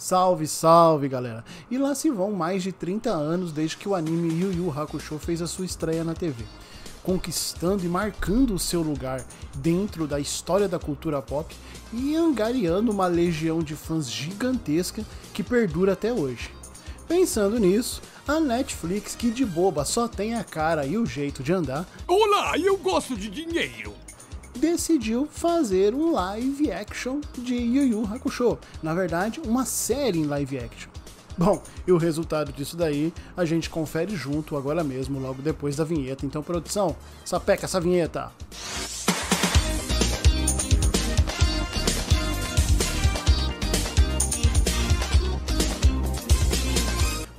Salve, salve, galera! E lá se vão mais de 30 anos desde que o anime Yu Yu Hakusho fez a sua estreia na TV, conquistando e marcando o seu lugar dentro da história da cultura pop e angariando uma legião de fãs gigantesca que perdura até hoje. Pensando nisso, a Netflix, que de boba só tem a cara e o jeito de andar, Olá, eu gosto de dinheiro. Decidiu fazer um live action de Yu Yu Hakusho. Na verdade, uma série em live action. Bom, e o resultado disso daí a gente confere junto agora mesmo, logo depois da vinheta. Então, produção, sapeca essa vinheta!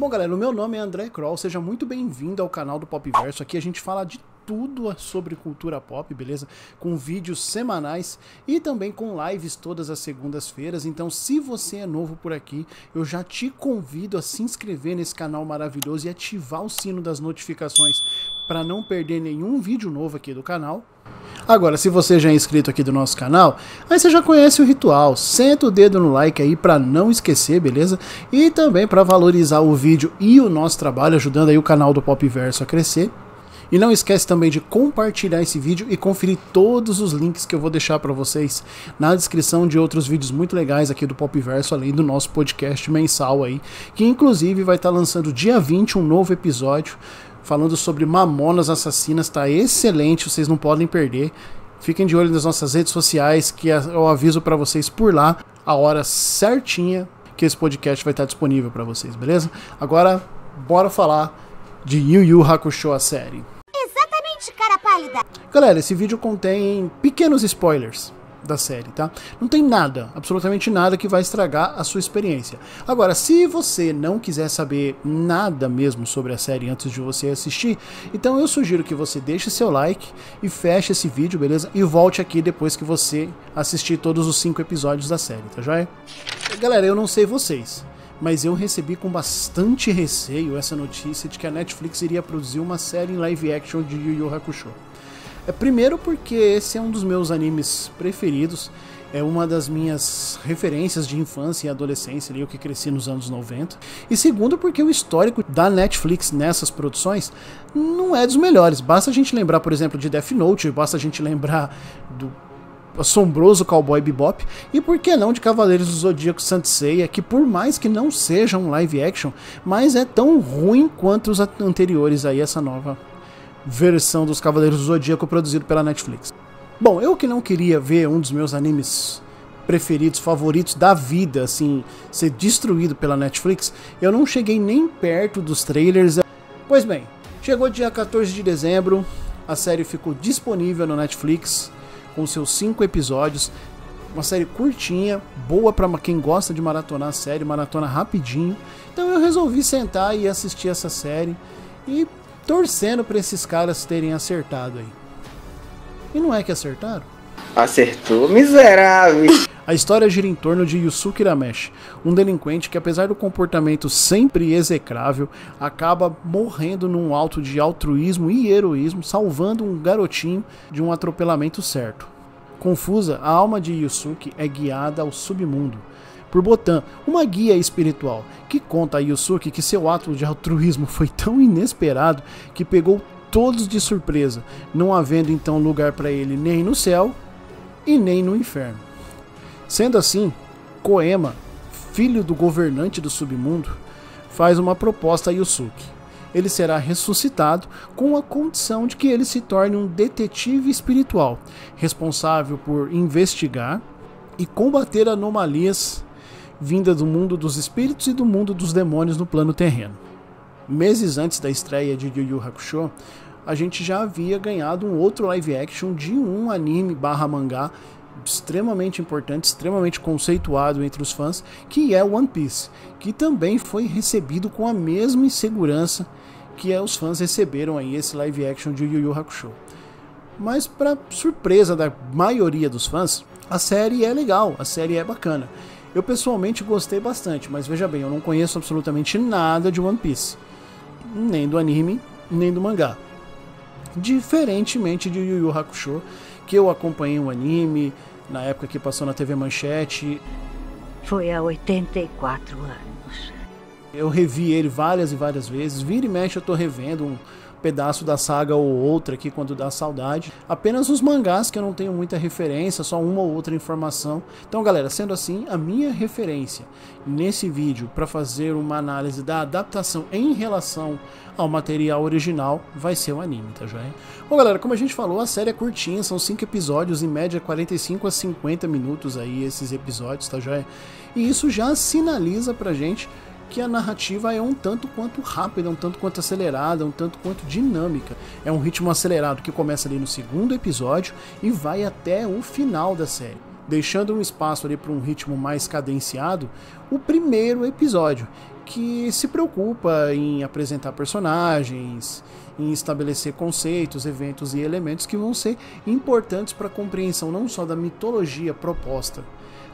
Bom, galera, o meu nome é André Kroll, seja muito bem-vindo ao canal do Popverso. Aqui a gente fala de tudo sobre cultura pop, beleza? Com vídeos semanais e também com lives todas as segundas-feiras. Então, se você é novo por aqui, eu já te convido a se inscrever nesse canal maravilhoso e ativar o sino das notificações para não perder nenhum vídeo novo aqui do canal. Agora, se você já é inscrito aqui do nosso canal, aí você já conhece o ritual. Senta o dedo no like aí para não esquecer, beleza? E também para valorizar o vídeo e o nosso trabalho, ajudando aí o canal do Popverso a crescer. E não esquece também de compartilhar esse vídeo e conferir todos os links que eu vou deixar para vocês na descrição de outros vídeos muito legais aqui do Popverso, além do nosso podcast mensal aí, que inclusive vai estar lançando dia 20 um novo episódio falando sobre Mamonas Assassinas, tá excelente, vocês não podem perder. Fiquem de olho nas nossas redes sociais, que eu aviso para vocês por lá a hora certinha que esse podcast vai estar disponível para vocês, beleza? Agora, bora falar de Yu Yu Hakusho a série. Exatamente, cara pálida. Galera, esse vídeo contém pequenos spoilers da série, tá? Não tem nada, absolutamente nada que vai estragar a sua experiência. Agora, se você não quiser saber nada mesmo sobre a série antes de você assistir, então eu sugiro que você deixe seu like e feche esse vídeo, beleza? E volte aqui depois que você assistir todos os cinco episódios da série, tá joia? Galera, eu não sei vocês, mas eu recebi com bastante receio essa notícia de que a Netflix iria produzir uma série em live action de Yu Yu Hakusho. É primeiro porque esse é um dos meus animes preferidos, é uma das minhas referências de infância e adolescência, eu que cresci nos anos 90. E segundo porque o histórico da Netflix nessas produções não é dos melhores. Basta a gente lembrar, por exemplo, de Death Note, basta a gente lembrar do assombroso Cowboy Bebop e por que não de Cavaleiros do Zodíaco Seiya, que por mais que não seja um live action, mas é tão ruim quanto os anteriores aí essa nova versão dos Cavaleiros do Zodíaco produzido pela Netflix. Bom, eu que não queria ver um dos meus animes preferidos, favoritos da vida, assim, ser destruído pela Netflix, eu não cheguei nem perto dos trailers. Pois bem, chegou dia 14 de dezembro, a série ficou disponível no Netflix com seus cinco episódios. Uma série curtinha, boa para quem gosta de maratonar a série, maratona rapidinho. Então eu resolvi sentar e assistir essa série e torcendo para esses caras terem acertado aí. E não é que acertaram? Acertou, miserável. A história gira em torno de Yusuke Ramesh, um delinquente que, apesar do comportamento sempre execrável, acaba morrendo num alto de altruísmo e heroísmo, salvando um garotinho de um atropelamento certo. Confusa, a alma de Yusuke é guiada ao submundo por Botan, uma guia espiritual, que conta a Yusuke que seu ato de altruísmo foi tão inesperado que pegou todos de surpresa, não havendo então lugar para ele nem no céu e nem no inferno. Sendo assim, Koema, filho do governante do submundo, faz uma proposta a Yusuke. Ele será ressuscitado com a condição de que ele se torne um detetive espiritual, responsável por investigar e combater anomalias vinda do mundo dos espíritos e do mundo dos demônios no plano terreno. Meses antes da estreia de Yu Yu Hakusho, a gente já havia ganhado um outro live action de um anime barra mangá extremamente importante, extremamente conceituado entre os fãs, que é One Piece, que também foi recebido com a mesma insegurança que os fãs receberam aí esse live action de Yu Yu Hakusho. Mas para surpresa da maioria dos fãs, a série é legal, a série é bacana. Eu pessoalmente gostei bastante, mas veja bem, eu não conheço absolutamente nada de One Piece, nem do anime, nem do mangá. Diferentemente de Yu Yu Hakusho, que eu acompanhei o um anime na época que passou na TV Manchete. Foi há 84 anos. Eu revi ele várias e várias vezes. Vira e mexe, eu tô revendo um pedaço da saga ou outra aqui quando dá saudade. Apenas os mangás que eu não tenho muita referência, só uma ou outra informação. Então, galera, sendo assim, a minha referência nesse vídeo para fazer uma análise da adaptação em relação ao material original vai ser o anime, tá joia? Bom, galera, como a gente falou, a série é curtinha, são 5 episódios, em média 45 a 50 minutos aí esses episódios, tá joia? E isso já sinaliza pra gente que a narrativa é um tanto quanto rápida, um tanto quanto acelerada, um tanto quanto dinâmica. É um ritmo acelerado que começa ali no segundo episódio e vai até o final da série, deixando um espaço ali para um ritmo mais cadenciado, o primeiro episódio, que se preocupa em apresentar personagens, em estabelecer conceitos, eventos e elementos que vão ser importantes para a compreensão não só da mitologia proposta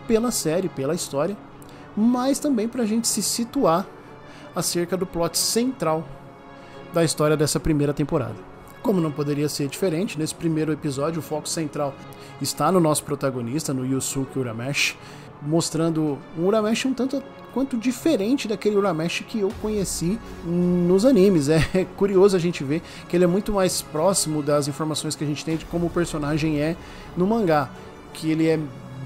pela série, pela história, mas também para a gente se situar acerca do plot central da história dessa primeira temporada. Como não poderia ser diferente, nesse primeiro episódio o foco central está no nosso protagonista, no Yusuke Urameshi, mostrando um Urameshi um tanto quanto diferente daquele Urameshi que eu conheci nos animes. É curioso a gente ver que ele é muito mais próximo das informações que a gente tem de como o personagem é no mangá, que ele é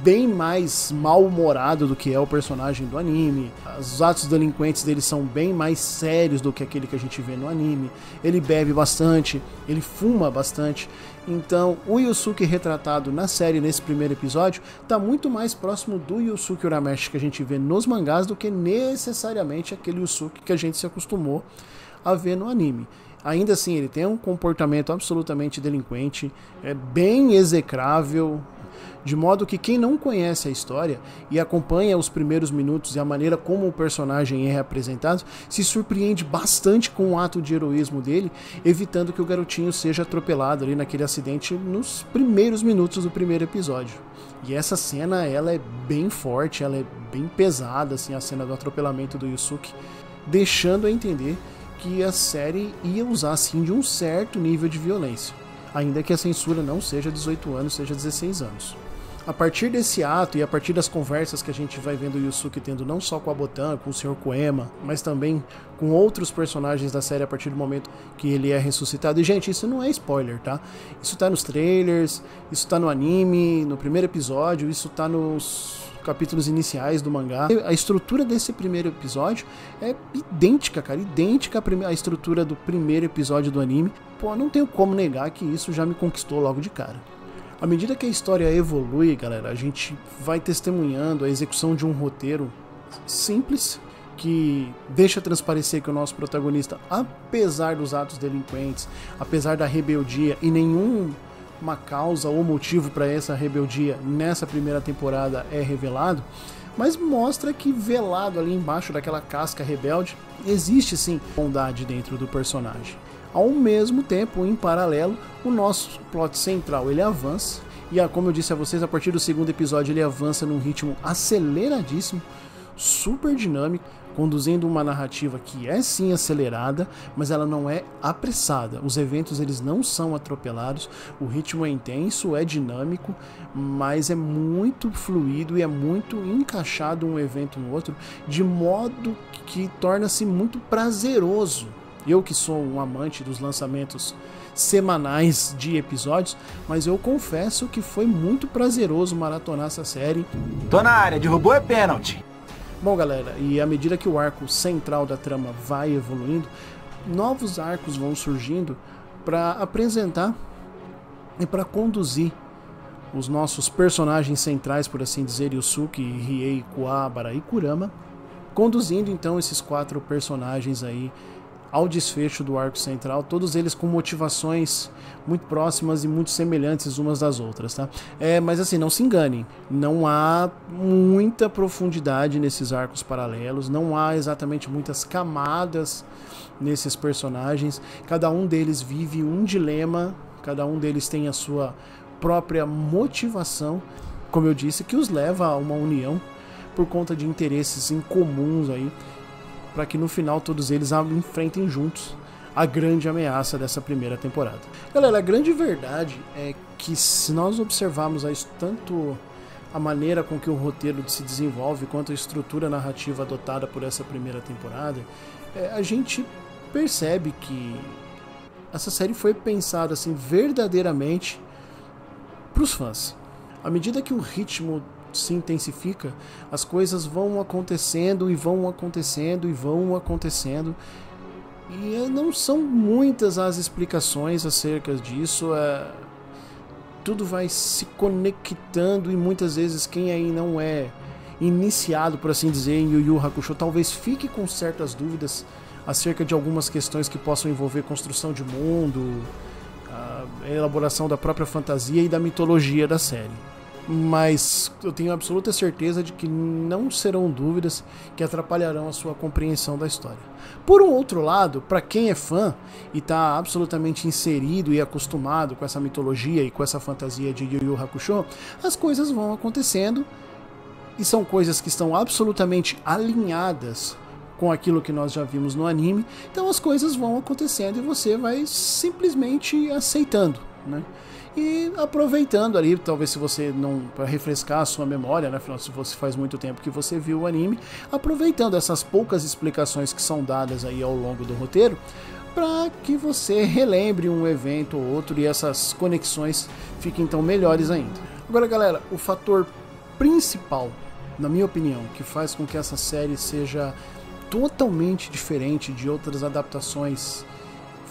bem mais mal-humorado do que é o personagem do anime. Os atos delinquentes dele são bem mais sérios do que aquele que a gente vê no anime. Ele bebe bastante, ele fuma bastante. Então, o Yusuke retratado na série nesse primeiro episódio está muito mais próximo do Yusuke Urameshi que a gente vê nos mangás do que necessariamente aquele Yusuke que a gente se acostumou a ver no anime. Ainda assim, ele tem um comportamento absolutamente delinquente, é bem execrável, de modo que quem não conhece a história e acompanha os primeiros minutos e a maneira como o personagem é apresentado, se surpreende bastante com o ato de heroísmo dele, evitando que o garotinho seja atropelado ali naquele acidente nos primeiros minutos do primeiro episódio. E essa cena, ela é bem forte, ela é bem pesada, assim, a cena do atropelamento do Yusuke, deixando a entender que a série ia usar, assim, de um certo nível de violência ainda que a censura não seja 18 anos, seja 16 anos a partir desse ato e a partir das conversas que a gente vai vendo o Yusuke tendo não só com a Botan, com o Sr. Koema, mas também com outros personagens da série a partir do momento que ele é ressuscitado. E, gente, isso não é spoiler, tá? Isso tá nos trailers, isso tá no anime, no primeiro episódio, isso tá nos capítulos iniciais do mangá. A estrutura desse primeiro episódio é idêntica, cara, idêntica à estrutura do primeiro episódio do anime. Pô, não tenho como negar que isso já me conquistou logo de cara. À medida que a história evolui, galera, a gente vai testemunhando a execução de um roteiro simples que deixa transparecer que o nosso protagonista, apesar dos atos delinquentes, apesar da rebeldia e nenhuma causa ou motivo para essa rebeldia nessa primeira temporada é revelado, mas mostra que velado ali embaixo daquela casca rebelde existe sim bondade dentro do personagem. Ao mesmo tempo, em paralelo, o nosso plot central ele avança e, como eu disse a vocês, a partir do segundo episódio ele avança num ritmo aceleradíssimo, super dinâmico, conduzindo uma narrativa que é sim acelerada, mas ela não é apressada. Os eventos eles não são atropelados, o ritmo é intenso, é dinâmico, mas é muito fluido e é muito encaixado um evento no outro, de modo que torna-se muito prazeroso eu que sou um amante dos lançamentos semanais de episódios, mas eu confesso que foi muito prazeroso maratonar essa série. Tô na área, derrubou é pênalti. Bom, galera, e à medida que o arco central da trama vai evoluindo, novos arcos vão surgindo para apresentar e para conduzir os nossos personagens centrais, por assim dizer, Yusuke, Riei, Kuwabara e Kurama, conduzindo então esses quatro personagens aí ao desfecho do arco central, todos eles com motivações muito próximas e muito semelhantes umas das outras, tá? É, mas assim, não se enganem, não há muita profundidade nesses arcos paralelos, não há exatamente muitas camadas nesses personagens, cada um deles vive um dilema, cada um deles tem a sua própria motivação, como eu disse, que os leva a uma união por conta de interesses incomuns aí para que no final todos eles enfrentem juntos a grande ameaça dessa primeira temporada. Galera, a grande verdade é que se nós observarmos tanto a maneira com que o roteiro se desenvolve, quanto a estrutura narrativa adotada por essa primeira temporada, é, a gente percebe que essa série foi pensada assim verdadeiramente para os fãs. À medida que o ritmo se intensifica, as coisas vão acontecendo e vão acontecendo e vão acontecendo. E não são muitas as explicações acerca disso. É... Tudo vai se conectando e muitas vezes quem aí não é iniciado, por assim dizer, em Yu Yu Hakusho, talvez fique com certas dúvidas acerca de algumas questões que possam envolver construção de mundo, a elaboração da própria fantasia e da mitologia da série mas eu tenho absoluta certeza de que não serão dúvidas que atrapalharão a sua compreensão da história. Por um outro lado, para quem é fã e está absolutamente inserido e acostumado com essa mitologia e com essa fantasia de Yu Yu Hakusho, as coisas vão acontecendo e são coisas que estão absolutamente alinhadas com aquilo que nós já vimos no anime, então as coisas vão acontecendo e você vai simplesmente aceitando, né? E aproveitando ali, talvez se você não para refrescar a sua memória, né, afinal se você faz muito tempo que você viu o anime, aproveitando essas poucas explicações que são dadas aí ao longo do roteiro, para que você relembre um evento ou outro e essas conexões fiquem então melhores ainda. Agora, galera, o fator principal, na minha opinião, que faz com que essa série seja totalmente diferente de outras adaptações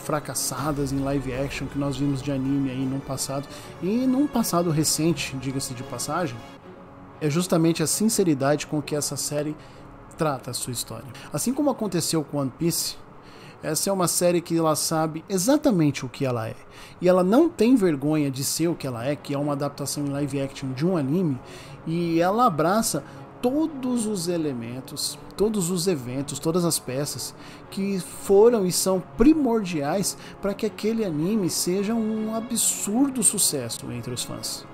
fracassadas em live action que nós vimos de anime aí no passado e num passado recente, diga-se de passagem, é justamente a sinceridade com que essa série trata a sua história. Assim como aconteceu com One Piece, essa é uma série que ela sabe exatamente o que ela é. E ela não tem vergonha de ser o que ela é, que é uma adaptação em live action de um anime, e ela abraça todos os elementos, todos os eventos, todas as peças que foram e são primordiais para que aquele anime seja um absurdo sucesso entre os fãs.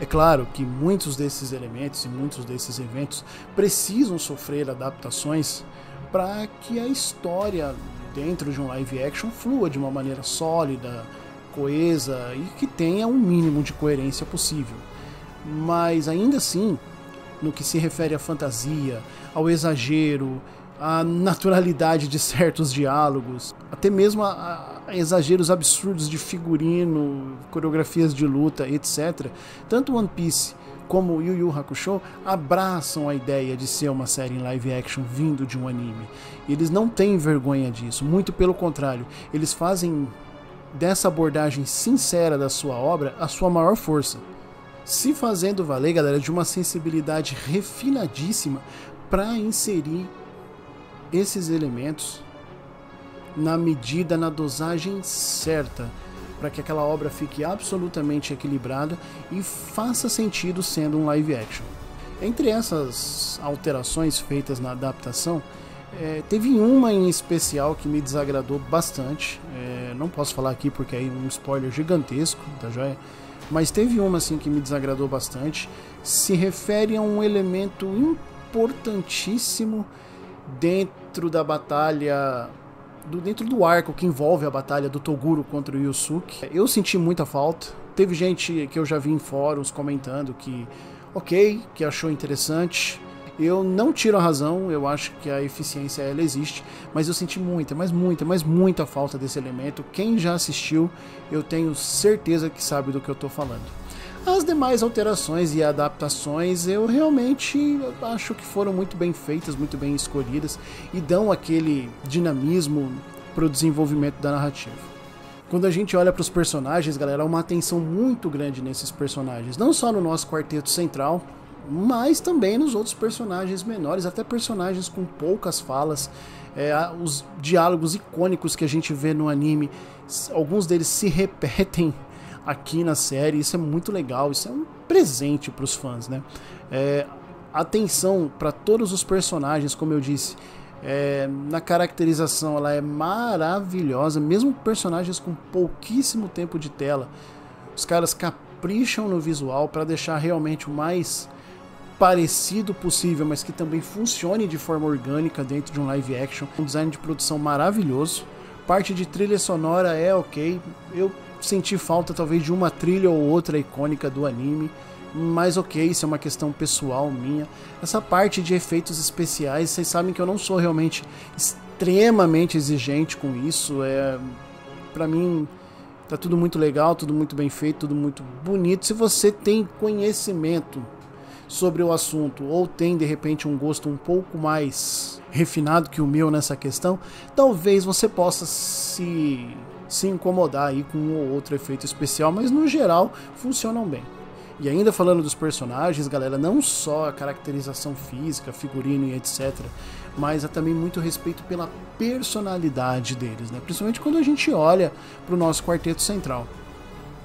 É claro que muitos desses elementos e muitos desses eventos precisam sofrer adaptações para que a história dentro de um live action flua de uma maneira sólida, coesa e que tenha um mínimo de coerência possível. Mas ainda assim, no que se refere à fantasia, ao exagero, à naturalidade de certos diálogos, até mesmo a, a, exageros absurdos de figurino, coreografias de luta, etc. Tanto One Piece como Yu Yu Hakusho abraçam a ideia de ser uma série em live action vindo de um anime. Eles não têm vergonha disso, muito pelo contrário, eles fazem dessa abordagem sincera da sua obra a sua maior força se fazendo valer, galera, de uma sensibilidade refinadíssima para inserir esses elementos na medida, na dosagem certa, para que aquela obra fique absolutamente equilibrada e faça sentido sendo um live action. Entre essas alterações feitas na adaptação, é, teve uma em especial que me desagradou bastante. É, não posso falar aqui porque é um spoiler gigantesco, tá joia? Mas teve uma assim que me desagradou bastante. Se refere a um elemento importantíssimo dentro da batalha do, dentro do arco que envolve a batalha do Toguro contra o Yusuke. Eu senti muita falta. Teve gente que eu já vi em fóruns comentando que, ok, que achou interessante, eu não tiro a razão, eu acho que a eficiência ela existe, mas eu senti muita, mas muita, mas muita falta desse elemento. Quem já assistiu, eu tenho certeza que sabe do que eu estou falando. As demais alterações e adaptações eu realmente acho que foram muito bem feitas, muito bem escolhidas e dão aquele dinamismo para o desenvolvimento da narrativa. Quando a gente olha para os personagens, galera, há uma atenção muito grande nesses personagens, não só no nosso quarteto central, mas também nos outros personagens menores, até personagens com poucas falas. É, os diálogos icônicos que a gente vê no anime, alguns deles se repetem aqui na série. Isso é muito legal, isso é um presente para os fãs, né? É, atenção para todos os personagens, como eu disse. É, na caracterização ela é maravilhosa, mesmo personagens com pouquíssimo tempo de tela, os caras capricham no visual para deixar realmente o mais parecido possível, mas que também funcione de forma orgânica dentro de um live action. Um design de produção maravilhoso. Parte de trilha sonora é ok. Eu senti falta talvez de uma trilha ou outra icônica do anime. Mas ok, isso é uma questão pessoal minha. Essa parte de efeitos especiais, vocês sabem que eu não sou realmente extremamente exigente com isso. É, para mim, tá tudo muito legal, tudo muito bem feito, tudo muito bonito. Se você tem conhecimento sobre o assunto ou tem de repente um gosto um pouco mais refinado que o meu nessa questão, talvez você possa se se incomodar aí com um ou outro efeito especial, mas no geral funcionam bem. E ainda falando dos personagens, galera, não só a caracterização física, figurino e etc, mas há também muito respeito pela personalidade deles, né? Principalmente quando a gente olha para o nosso quarteto central.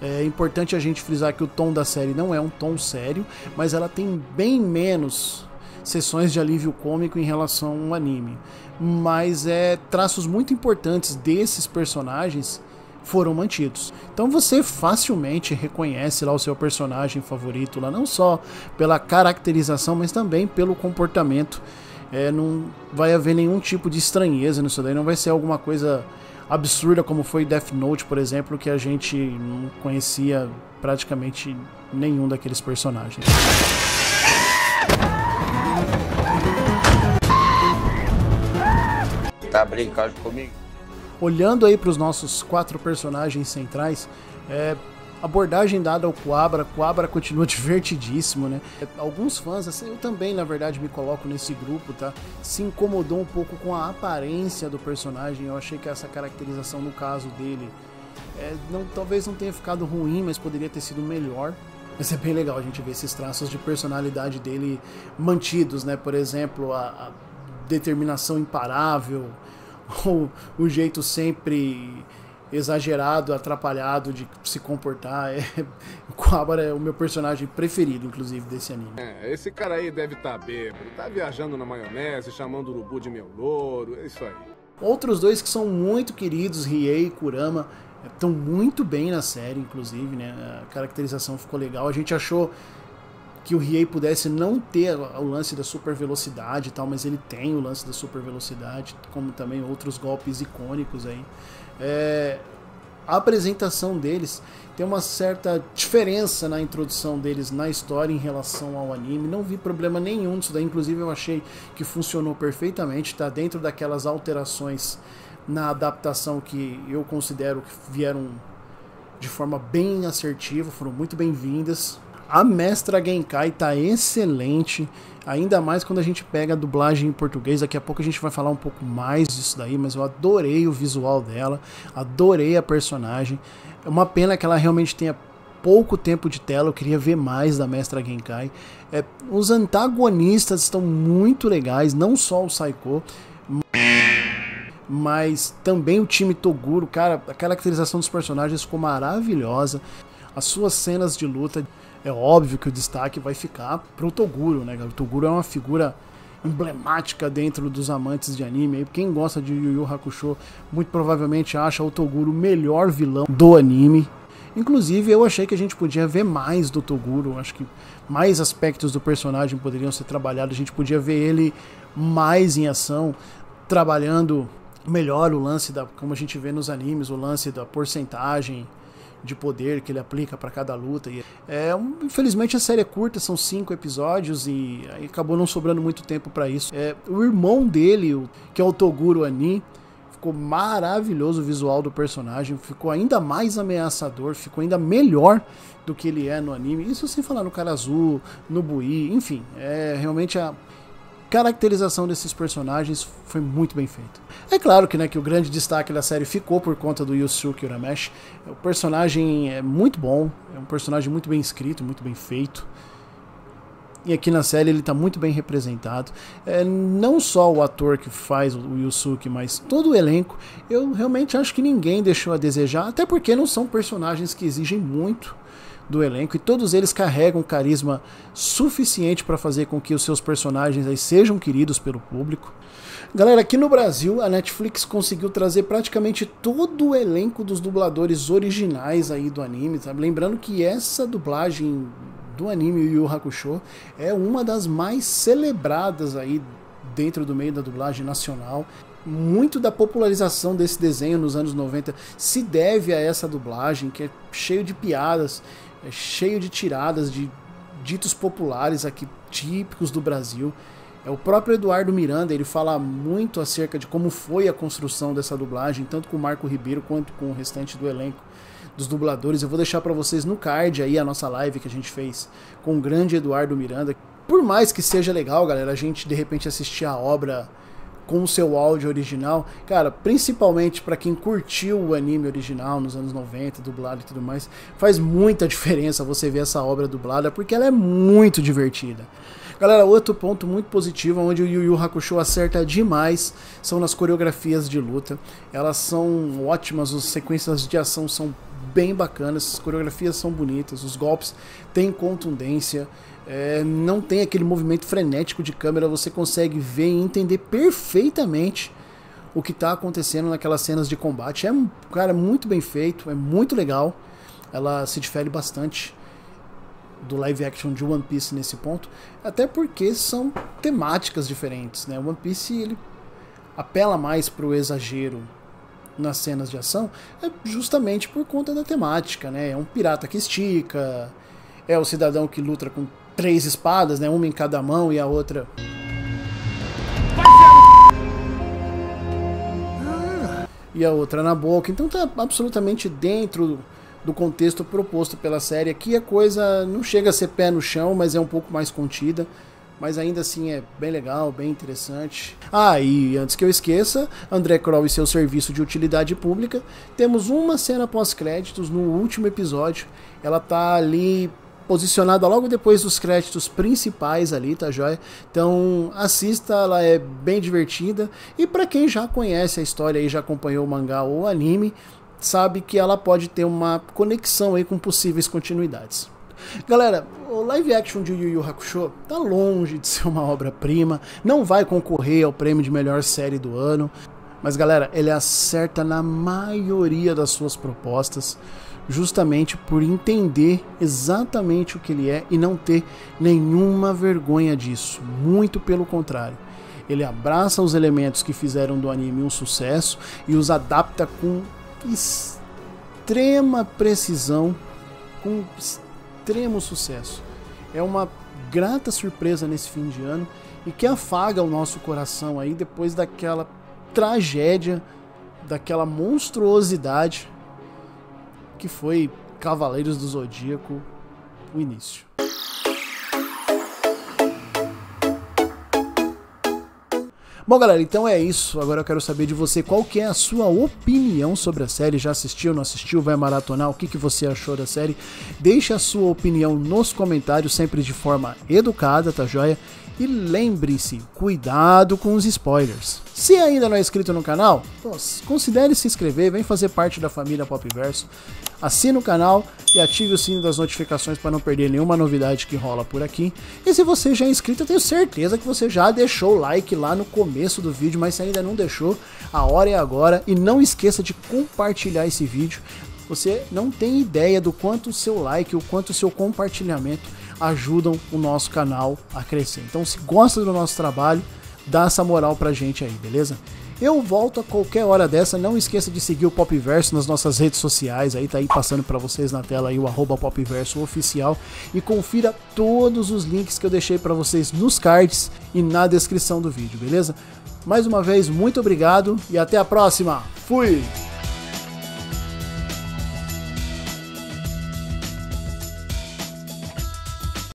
É importante a gente frisar que o tom da série não é um tom sério, mas ela tem bem menos sessões de alívio cômico em relação ao anime. Mas é traços muito importantes desses personagens foram mantidos. Então você facilmente reconhece lá o seu personagem favorito lá, não só pela caracterização, mas também pelo comportamento. É, não vai haver nenhum tipo de estranheza nisso daí, não vai ser alguma coisa absurda como foi Death Note, por exemplo, que a gente não conhecia praticamente nenhum daqueles personagens. Tá brincando comigo? olhando aí para os nossos quatro personagens centrais, é, abordagem dada ao Coabra, Coabra continua divertidíssimo, né? Alguns fãs, assim, eu também, na verdade, me coloco nesse grupo, tá? Se incomodou um pouco com a aparência do personagem. Eu achei que essa caracterização, no caso dele, é, não, talvez não tenha ficado ruim, mas poderia ter sido melhor. Mas é bem legal a gente ver esses traços de personalidade dele mantidos, né? Por exemplo, a, a determinação imparável, o, o jeito sempre exagerado, atrapalhado de se comportar. É, o Kuwabara é o meu personagem preferido, inclusive, desse anime. É, esse cara aí deve estar tá bêbado, tá viajando na maionese, chamando o urubu de meu louro, é isso aí. Outros dois que são muito queridos, Riei e Kurama, estão muito bem na série, inclusive, né? A caracterização ficou legal. A gente achou que o Riei pudesse não ter o lance da super velocidade e tal, mas ele tem o lance da super velocidade, como também outros golpes icônicos aí. É, a apresentação deles tem uma certa diferença na introdução deles na história em relação ao anime. Não vi problema nenhum disso daí, inclusive eu achei que funcionou perfeitamente, está dentro daquelas alterações na adaptação que eu considero que vieram de forma bem assertiva, foram muito bem-vindas. A Mestra Genkai tá excelente, ainda mais quando a gente pega a dublagem em português. Daqui a pouco a gente vai falar um pouco mais disso daí, mas eu adorei o visual dela, adorei a personagem. É uma pena que ela realmente tenha pouco tempo de tela, eu queria ver mais da Mestra Genkai. É, os antagonistas estão muito legais, não só o Saiko, mas também o time Toguro, cara, a caracterização dos personagens ficou maravilhosa. As suas cenas de luta é óbvio que o destaque vai ficar pro Toguro, né, O Toguro é uma figura emblemática dentro dos amantes de anime. Quem gosta de Yu Yu Hakusho muito provavelmente acha o Toguro o melhor vilão do anime. Inclusive, eu achei que a gente podia ver mais do Toguro. Acho que mais aspectos do personagem poderiam ser trabalhados. A gente podia ver ele mais em ação, trabalhando melhor o lance da, como a gente vê nos animes, o lance da porcentagem de poder que ele aplica para cada luta. E é, um, infelizmente a série é curta, são cinco episódios e acabou não sobrando muito tempo para isso. É, o irmão dele, o, que é o Toguro Ani, ficou maravilhoso o visual do personagem, ficou ainda mais ameaçador, ficou ainda melhor do que ele é no anime. Isso sem falar no cara azul, no Bui, enfim, é realmente a caracterização desses personagens foi muito bem feita. É claro que, né, que o grande destaque da série ficou por conta do Yusuke Urameshi. O personagem é muito bom, é um personagem muito bem escrito, muito bem feito. E aqui na série ele está muito bem representado. É, não só o ator que faz o Yusuke, mas todo o elenco. Eu realmente acho que ninguém deixou a desejar, até porque não são personagens que exigem muito do elenco e todos eles carregam carisma suficiente para fazer com que os seus personagens aí sejam queridos pelo público. Galera, aqui no Brasil a Netflix conseguiu trazer praticamente todo o elenco dos dubladores originais aí do anime, sabe? Lembrando que essa dublagem do anime Yu Hakusho é uma das mais celebradas aí dentro do meio da dublagem nacional. Muito da popularização desse desenho nos anos 90 se deve a essa dublagem, que é cheio de piadas é cheio de tiradas, de ditos populares aqui, típicos do Brasil. É o próprio Eduardo Miranda, ele fala muito acerca de como foi a construção dessa dublagem, tanto com o Marco Ribeiro quanto com o restante do elenco dos dubladores. Eu vou deixar para vocês no card aí a nossa live que a gente fez com o grande Eduardo Miranda. Por mais que seja legal, galera, a gente de repente assistir a obra com o seu áudio original, cara, principalmente para quem curtiu o anime original nos anos 90, dublado e tudo mais, faz muita diferença você ver essa obra dublada porque ela é muito divertida. Galera, outro ponto muito positivo, onde o Yu Yu Hakusho acerta demais, são nas coreografias de luta. Elas são ótimas, as sequências de ação são bem bacanas, as coreografias são bonitas, os golpes têm contundência, é, não tem aquele movimento frenético de câmera, você consegue ver e entender perfeitamente o que está acontecendo naquelas cenas de combate. É, cara, muito bem feito, é muito legal. Ela se difere bastante do live action de One Piece nesse ponto, até porque são temáticas diferentes, né? One Piece ele apela mais para o exagero nas cenas de ação, é justamente por conta da temática, né? É um pirata que estica, é o cidadão que luta com três espadas, né? Uma em cada mão e a outra e a outra na boca. Então tá absolutamente dentro do contexto proposto pela série. Aqui a coisa não chega a ser pé no chão, mas é um pouco mais contida. Mas ainda assim é bem legal, bem interessante. Ah, e antes que eu esqueça, André Kroll e seu serviço de utilidade pública. Temos uma cena pós-créditos no último episódio. Ela tá ali posicionada logo depois dos créditos principais ali, tá joia? Então assista, ela é bem divertida. E para quem já conhece a história e já acompanhou o mangá ou o anime, sabe que ela pode ter uma conexão aí com possíveis continuidades. Galera, o live action de Yu Yu Hakusho tá longe de ser uma obra-prima, não vai concorrer ao prêmio de melhor série do ano, mas galera, ele acerta na maioria das suas propostas, justamente por entender exatamente o que ele é e não ter nenhuma vergonha disso, muito pelo contrário. Ele abraça os elementos que fizeram do anime um sucesso e os adapta com extrema precisão, com extremo sucesso. É uma grata surpresa nesse fim de ano e que afaga o nosso coração aí depois daquela tragédia, daquela monstruosidade que foi Cavaleiros do Zodíaco, o início. Bom, galera, então é isso. Agora eu quero saber de você qual que é a sua opinião sobre a série. Já assistiu, não assistiu? Vai maratonar? O que, que você achou da série? Deixe a sua opinião nos comentários, sempre de forma educada, tá joia? E lembre-se, cuidado com os spoilers. Se ainda não é inscrito no canal, considere se inscrever, vem fazer parte da família Popverso. Assine o canal e ative o sino das notificações para não perder nenhuma novidade que rola por aqui. E se você já é inscrito, eu tenho certeza que você já deixou o like lá no começo do vídeo, mas se ainda não deixou, a hora é agora. E não esqueça de compartilhar esse vídeo. Você não tem ideia do quanto o seu like, o quanto o seu compartilhamento ajudam o nosso canal a crescer. Então, se gosta do nosso trabalho, dá essa moral pra gente aí, beleza? Eu volto a qualquer hora dessa. Não esqueça de seguir o Popverso nas nossas redes sociais. Aí tá aí passando para vocês na tela aí o arroba Popverso oficial e confira todos os links que eu deixei para vocês nos cards e na descrição do vídeo, beleza? Mais uma vez, muito obrigado e até a próxima. Fui.